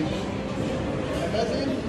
Magazine?